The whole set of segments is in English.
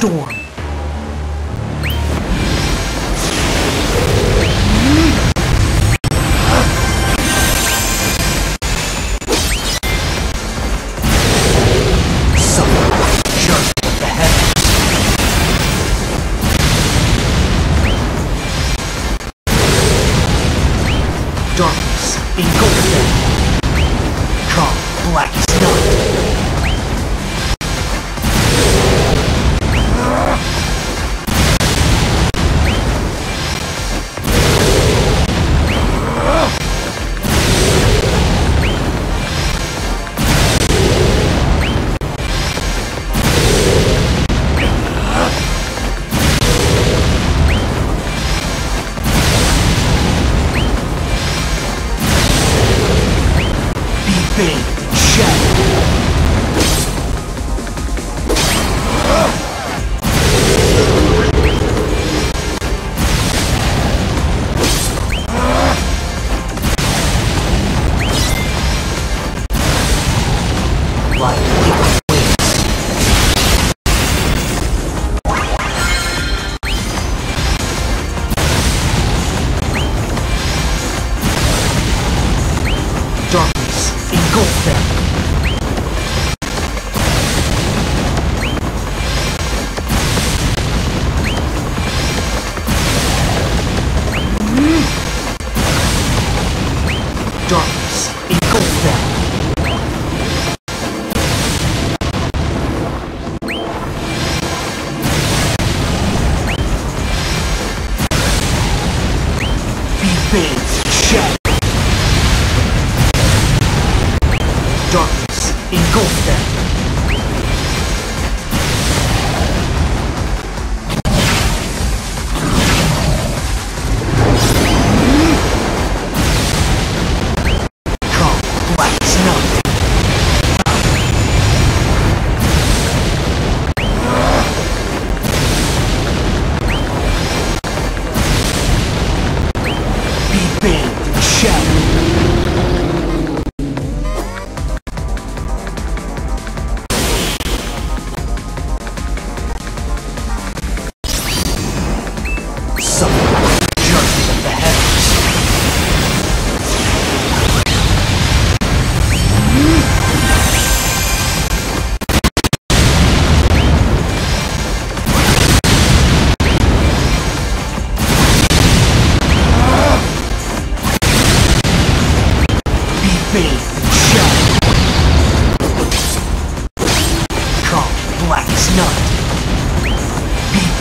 storm. ゴースト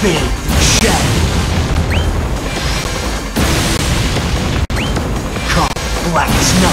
big shadow. come, Black Snow.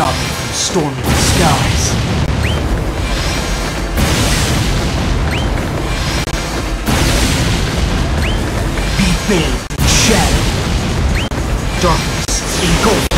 stop me from storming the skies. bathed in shadow. Darkness engulfed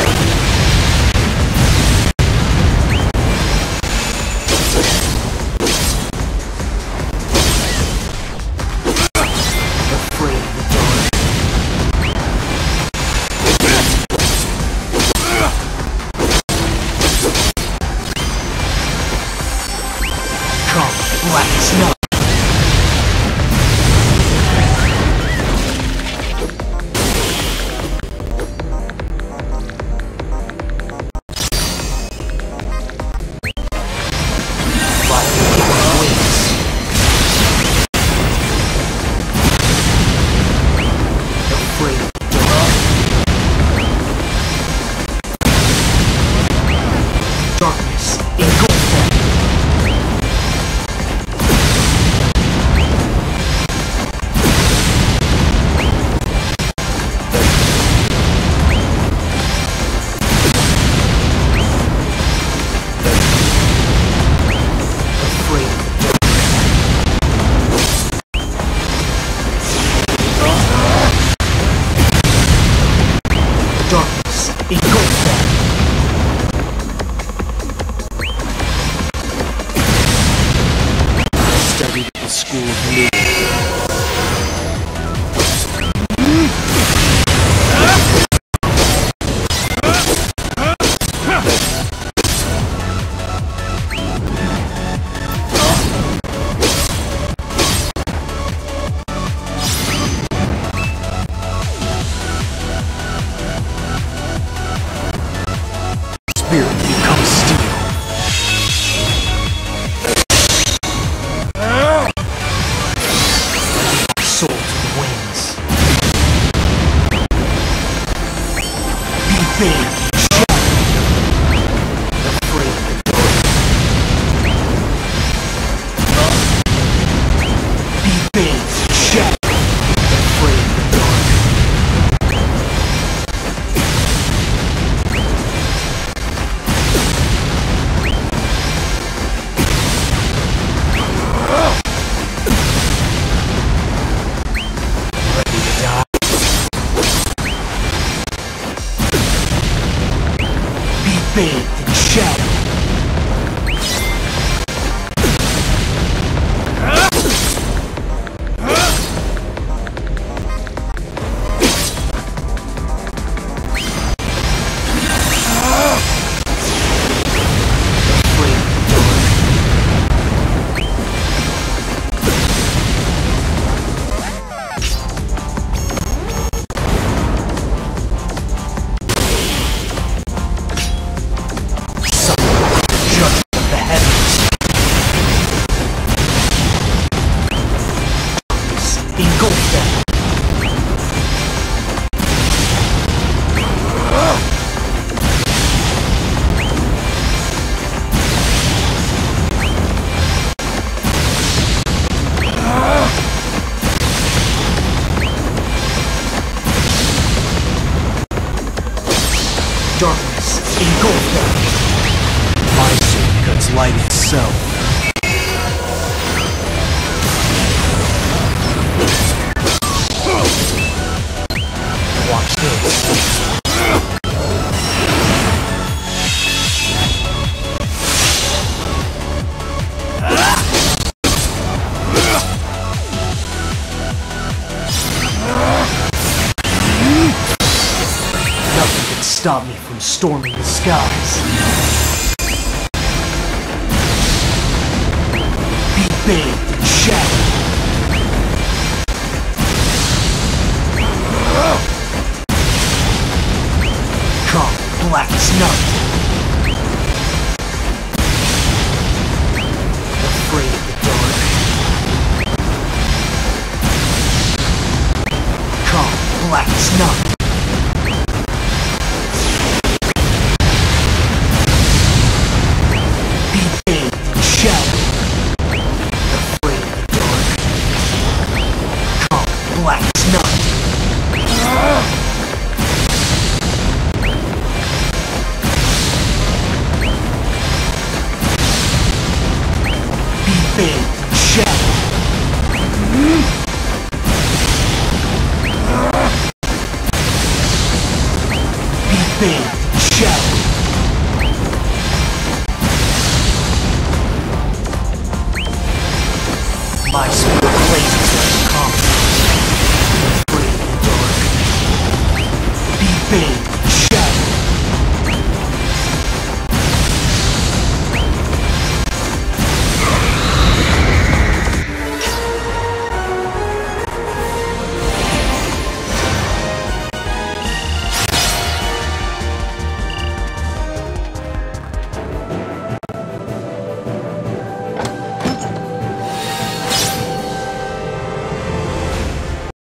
bathed in Them. Darkness, engulf them. My sword cuts light itself. Stop me from storming the skies. Be bathed in shadow. Come, black